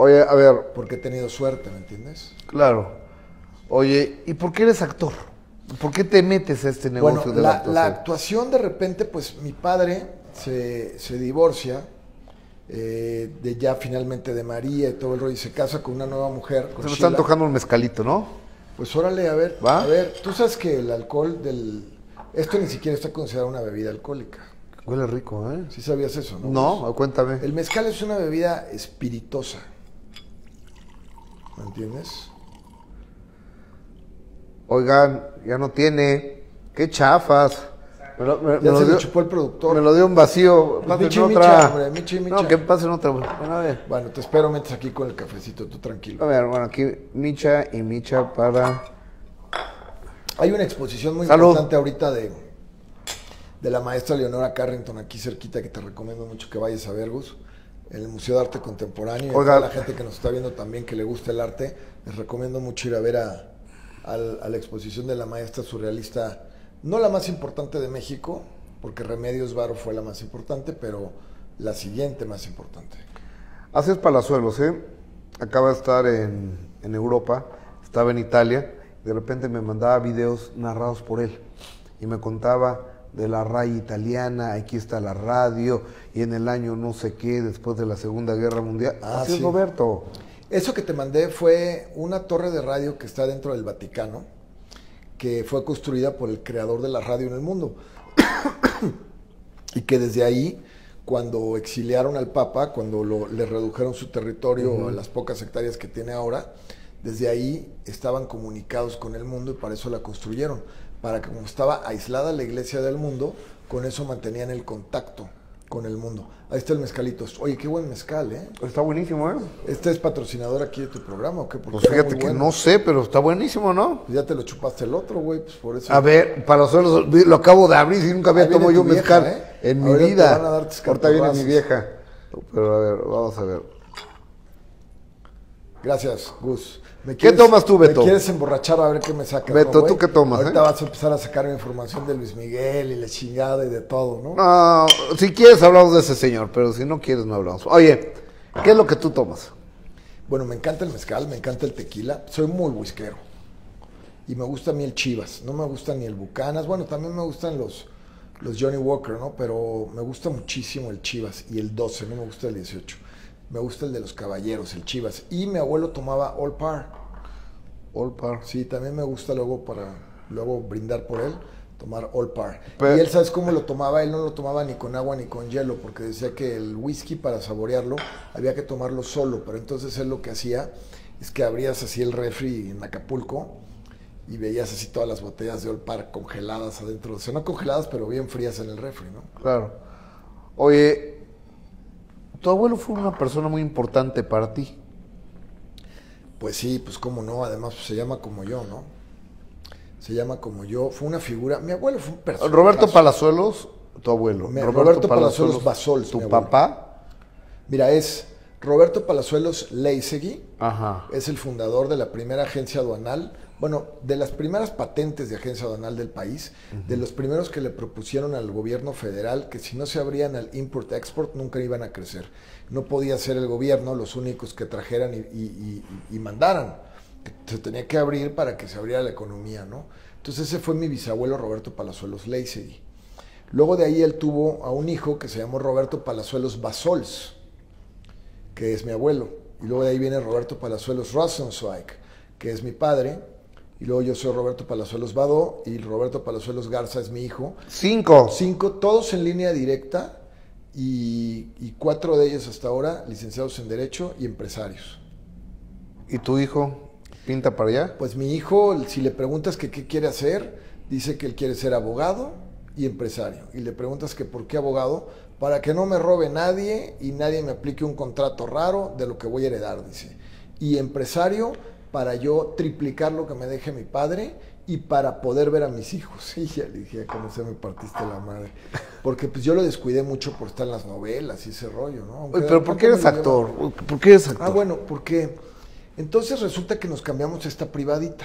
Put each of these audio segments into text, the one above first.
Oye, a ver, porque he tenido suerte, ¿me entiendes? claro. Oye, ¿y por qué eres actor? ¿Por qué te metes a este Bueno, negocio de la, la, la actuación? actuación de repente, pues mi padre se, se divorcia eh, de ya finalmente de María y todo el rollo y se casa con una nueva mujer. Se me están tocando un mezcalito, ¿no? Pues órale, a ver, ¿Va? a ver, tú sabes que el alcohol del... Esto ni siquiera está considerado una bebida alcohólica. Huele rico, ¿eh? ¿Sí sabías eso, no? No, cuéntame. El mezcal es una bebida espiritosa. ¿Me entiendes? Oigan, ya no tiene. Qué chafas. Me lo, me- me Ya lo se dio, lo chupó el productor. me lo dio en vacío. Pasen michi, otra. micha, michi, micha. No, que pasen otra. Bueno, a ver. Bueno, te espero mientras aquí con el cafecito, tú tranquilo. A ver, bueno, aquí Micha y Micha para. Hay una exposición muy Salud. importante ahorita de, de la maestra Leonora Carrington aquí cerquita que te recomiendo mucho que vayas a ver, Gus, en el Museo de Arte Contemporáneo. Y a Oiga. toda la gente que nos está viendo también que le gusta el arte, les recomiendo mucho ir a ver a, al- a la exposición de la maestra surrealista, no la más importante de México, porque Remedios Varo fue la más importante, pero la siguiente más importante. Así es Palazuelos, ¿eh? Acaba de estar en, en Europa, estaba en Italia, de repente me mandaba videos narrados por él y me contaba de la raya italiana, aquí está la radio, y en el año no sé qué, después de la Segunda Guerra Mundial. Ah, Así es. Roberto. Eso que te mandé fue una torre de radio que está dentro del Vaticano, que fue construida por el creador de la radio en el mundo. y que desde ahí, cuando exiliaron al Papa, cuando lo- le redujeron su territorio a las pocas hectáreas que tiene ahora, desde ahí estaban comunicados con el mundo y para eso la construyeron. Para que como estaba aislada la iglesia del mundo, con eso mantenían el contacto con el mundo. Ahí está el mezcalito. Oye, qué buen mezcal, ¿eh? Está buenísimo, ¿eh? ¿Este es patrocinador aquí de tu programa o qué? Porque Pues fíjate que bueno. no sé, pero está buenísimo, ¿no? Pues ya te lo chupaste el otro, güey, pues por eso. A ver, Palazuelos, lo acabo de abrir y nunca había Ahí tomado yo vieja, mezcal ¿eh? en mi Ahorita te vida. a Ahorita viene mi vieja. Pero a ver, vamos a ver. Gracias, Gus. ¿Me ¿Qué tomas tú, Beto? ¿Me quieres emborrachar a ver qué me sacas? Beto, no? ¿tú qué tomas, Ahorita eh? vas a empezar a sacar información de Luis Miguel y la chingada y de todo, ¿no? No, si quieres hablamos de ese señor, pero si no quieres no hablamos. Oye, ¿qué es lo que tú tomas? Bueno, me encanta el mezcal, me encanta el tequila. Soy muy whiskero. Y me gusta a mí el Chivas. No me gusta ni el Bucanas. Bueno, también me gustan los, los Johnny Walker, ¿no? Pero me gusta muchísimo el Chivas y el 12, no me gusta el 18. Me gusta el de los caballeros, el Chivas. Y mi abuelo tomaba All Par. All Par. Sí, también me gusta luego para luego brindar por él, tomar All Par. Pero- y él, ¿sabes cómo lo tomaba? Él no lo tomaba ni con agua ni con hielo, porque decía que el whisky para saborearlo había que tomarlo solo. Pero entonces él lo que hacía es que abrías así el refri en Acapulco y veías así todas las botellas de All Par congeladas adentro. O sea, no congeladas, pero bien frías en el refri, ¿no? Claro. Oye, tu abuelo fue una persona muy importante para ti. Pues sí, pues cómo no, además pues, se llama como yo, ¿no? Se llama como yo, fue una figura, mi abuelo fue un personaje. Roberto Palazuelos, tu abuelo. Me- Roberto Palazuelos Basols, tu mi papá. Mira, es Roberto Palazuelos Leisegui, Ajá. es el fundador de la primera agencia aduanal, bueno, de las primeras patentes de agencia aduanal del país, de los primeros que le propusieron al gobierno federal que si no se abrían al import-export nunca iban a crecer. No podía ser el gobierno los únicos que trajeran y, y- y- y mandaran. Se tenía que abrir para que se abriera la economía, ¿no? Entonces ese fue mi bisabuelo Roberto Palazuelos Leisegui. Luego de ahí él tuvo a un hijo que se llamó Roberto Palazuelos Basols que es mi abuelo. Y luego de ahí viene Roberto Palazuelos Rosenzweig, que es mi padre. Y luego yo soy Roberto Palazuelos Badó y Roberto Palazuelos Garza es mi hijo. Cinco. Cinco, todos en línea directa y, y cuatro de ellos hasta ahora licenciados en Derecho y empresarios. ¿Y tu hijo pinta para allá? Pues mi hijo, si le preguntas que qué quiere hacer, dice que él quiere ser abogado y empresario. Y le preguntas que por qué abogado, para que no me robe nadie y nadie me aplique un contrato raro de lo que voy a heredar, dice. Y empresario para yo triplicar lo que me deje mi padre y para poder ver a mis hijos. Y ya le dije, como se me partiste la madre. Porque pues yo lo descuidé mucho por estar en las novelas y ese rollo, ¿no? Aunque pero ¿por qué eres actor? ¿Por qué eres actor? Ah, bueno, porque entonces resulta que nos cambiamos a esta privadita.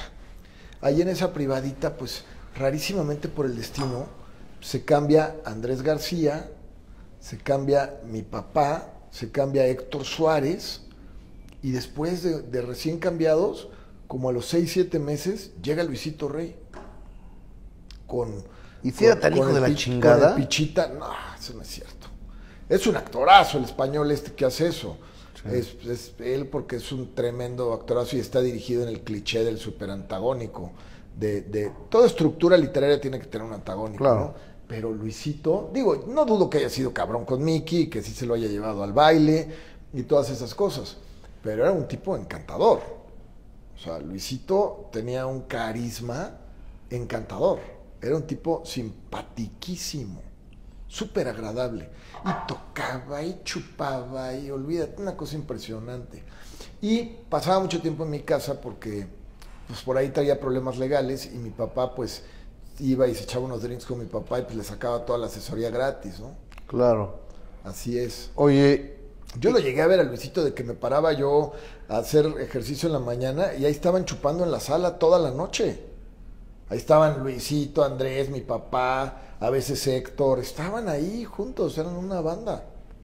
Ahí en esa privadita, pues rarísimamente por el destino, se cambia Andrés García, se cambia mi papá, se cambia Héctor Suárez Y después de, de recién cambiados, como a los 6, 7 meses, llega Luisito Rey. Con. ¿Y si era tan hijo de la chingada? Pichita. No, eso no es cierto. Es un actorazo el español este que hace eso. Es, es él porque es un tremendo actorazo y está dirigido en el cliché del superantagónico. De, de toda estructura literaria tiene que tener un antagónico, Claro. ¿no? Pero Luisito, digo, no dudo que haya sido cabrón con Mickey, que sí se lo haya llevado al baile y todas esas cosas. Pero era un tipo encantador. O sea, Luisito tenía un carisma encantador. Era un tipo simpatiquísimo, súper agradable. Y tocaba y chupaba y olvídate, una cosa impresionante. Y pasaba mucho tiempo en mi casa porque pues por ahí traía problemas legales y mi papá pues iba y se echaba unos drinks con mi papá y pues le sacaba toda la asesoría gratis, ¿no? Claro. Así es. Oye, Yo lo llegué a ver a Luisito de que me paraba yo a hacer ejercicio en la mañana y ahí estaban chupando en la sala toda la noche. Ahí estaban Luisito, Andrés, mi papá, a veces Héctor, estaban ahí juntos, eran una banda.